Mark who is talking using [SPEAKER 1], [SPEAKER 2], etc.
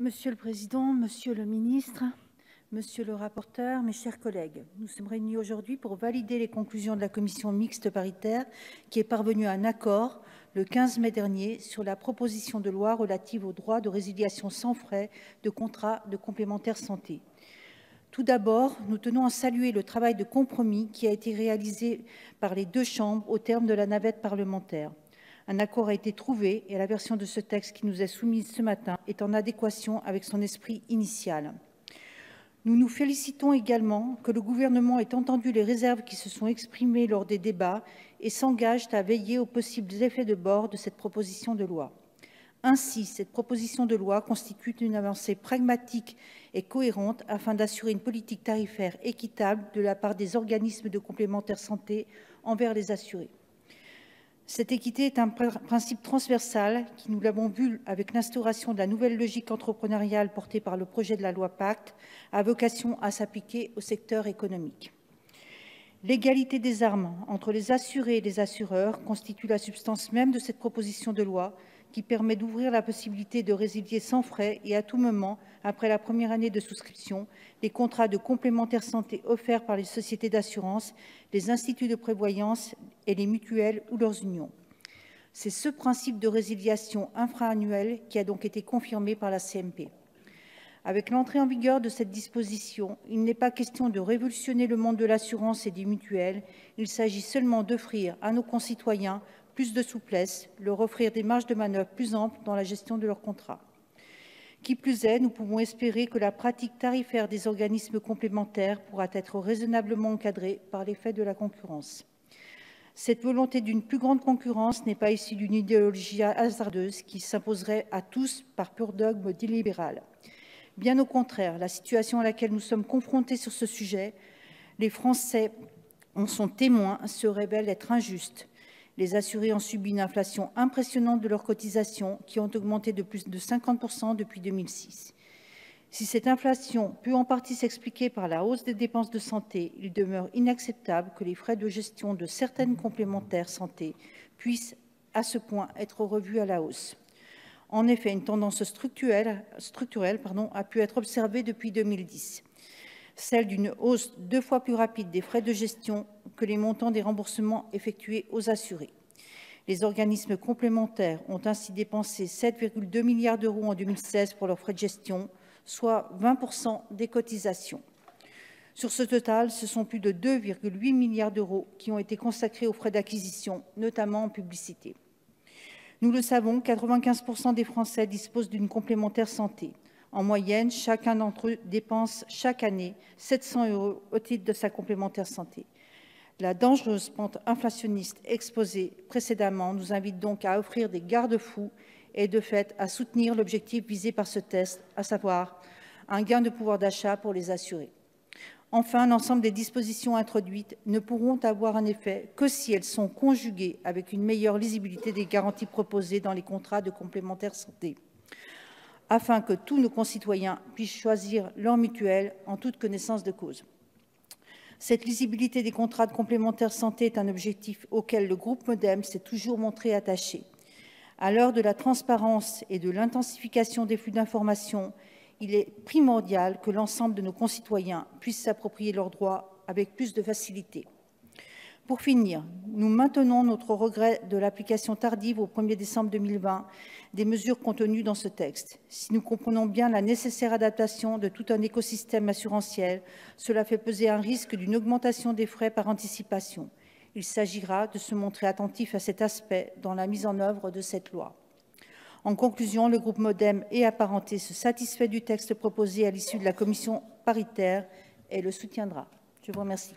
[SPEAKER 1] Monsieur le Président, Monsieur le Ministre, Monsieur le rapporteur, mes chers collègues, nous sommes réunis aujourd'hui pour valider les conclusions de la commission mixte paritaire qui est parvenue à un accord le 15 mai dernier sur la proposition de loi relative au droit de résiliation sans frais de contrats de complémentaire santé. Tout d'abord, nous tenons à saluer le travail de compromis qui a été réalisé par les deux chambres au terme de la navette parlementaire. Un accord a été trouvé et la version de ce texte qui nous est soumise ce matin est en adéquation avec son esprit initial. Nous nous félicitons également que le gouvernement ait entendu les réserves qui se sont exprimées lors des débats et s'engage à veiller aux possibles effets de bord de cette proposition de loi. Ainsi, cette proposition de loi constitue une avancée pragmatique et cohérente afin d'assurer une politique tarifaire équitable de la part des organismes de complémentaire santé envers les assurés. Cette équité est un principe transversal qui, nous l'avons vu avec l'instauration de la nouvelle logique entrepreneuriale portée par le projet de la loi Pacte, a vocation à s'appliquer au secteur économique. L'égalité des armes entre les assurés et les assureurs constitue la substance même de cette proposition de loi qui permet d'ouvrir la possibilité de résilier sans frais et à tout moment, après la première année de souscription, les contrats de complémentaire santé offerts par les sociétés d'assurance, les instituts de prévoyance et les mutuelles ou leurs unions. C'est ce principe de résiliation infra-annuelle qui a donc été confirmé par la CMP. Avec l'entrée en vigueur de cette disposition, il n'est pas question de révolutionner le monde de l'assurance et des mutuelles, il s'agit seulement d'offrir à nos concitoyens plus de souplesse, leur offrir des marges de manœuvre plus amples dans la gestion de leurs contrats. Qui plus est, nous pouvons espérer que la pratique tarifaire des organismes complémentaires pourra être raisonnablement encadrée par l'effet de la concurrence. Cette volonté d'une plus grande concurrence n'est pas issue d'une idéologie hasardeuse qui s'imposerait à tous par pur dogme délibéral. Bien au contraire, la situation à laquelle nous sommes confrontés sur ce sujet, les Français en sont témoins, se révèle être injuste. Les assurés ont subi une inflation impressionnante de leurs cotisations qui ont augmenté de plus de 50 depuis 2006. Si cette inflation peut en partie s'expliquer par la hausse des dépenses de santé, il demeure inacceptable que les frais de gestion de certaines complémentaires santé puissent à ce point être revus à la hausse. En effet, une tendance structurelle, a pu être observée depuis 2010 celle d'une hausse deux fois plus rapide des frais de gestion que les montants des remboursements effectués aux assurés. Les organismes complémentaires ont ainsi dépensé 7,2 milliards d'euros en 2016 pour leurs frais de gestion, soit 20% des cotisations. Sur ce total, ce sont plus de 2,8 milliards d'euros qui ont été consacrés aux frais d'acquisition, notamment en publicité. Nous le savons, 95% des Français disposent d'une complémentaire santé. En moyenne, chacun d'entre eux dépense chaque année 700 euros au titre de sa complémentaire santé. La dangereuse pente inflationniste exposée précédemment nous invite donc à offrir des garde-fous et de fait à soutenir l'objectif visé par ce test, à savoir un gain de pouvoir d'achat pour les assurés. Enfin, l'ensemble des dispositions introduites ne pourront avoir un effet que si elles sont conjuguées avec une meilleure lisibilité des garanties proposées dans les contrats de complémentaire santé afin que tous nos concitoyens puissent choisir leur mutuelle en toute connaissance de cause. Cette lisibilité des contrats de complémentaire santé est un objectif auquel le groupe MoDem s'est toujours montré attaché. À l'heure de la transparence et de l'intensification des flux d'informations, il est primordial que l'ensemble de nos concitoyens puissent s'approprier leurs droits avec plus de facilité. Pour finir, nous maintenons notre regret de l'application tardive au 1er décembre 2020 des mesures contenues dans ce texte. Si nous comprenons bien la nécessaire adaptation de tout un écosystème assurantiel, cela fait peser un risque d'une augmentation des frais par anticipation. Il s'agira de se montrer attentif à cet aspect dans la mise en œuvre de cette loi. En conclusion, le groupe MoDem et apparenté se satisfait du texte proposé à l'issue de la commission paritaire et le soutiendra. Je vous remercie.